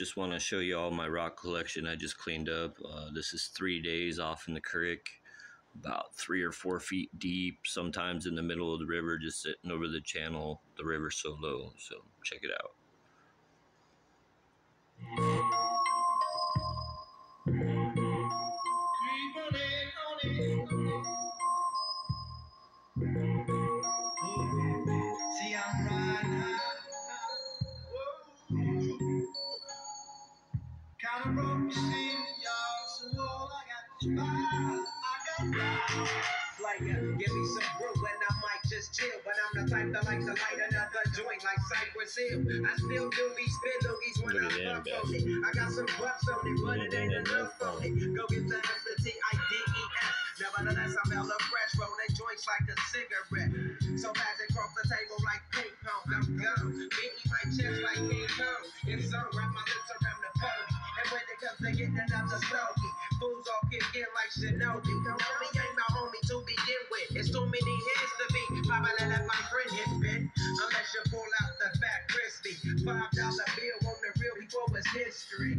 just want to show you all my rock collection I just cleaned up. Uh, this is three days off in the creek, about three or four feet deep, sometimes in the middle of the river, just sitting over the channel. The river's so low, so check it out. Player, uh, give me some brew and I might just chill. But I'm the type that like to light another joint like Cypress Hill. I still do these spit loogies when Look I them, fuck on it. I got some bucks on it, but it ain't enough on it. Go get the S, the T, I, D, E, S. Nevertheless, I'm hella fresh, rolling joints like a cigarette. So fast it cross the table like ping pong. I'm gone. Beating my chest like King Kong. It's on, wrap my lips around the phony. And when it comes to getting another stogie, fools all kick in like Shinobi. The homie ain't my homie to begin with. It's too many hands to be. Probably let my friend hit bit. Unless you pull out the fat crispy. Five dollar bill on the real before it's history.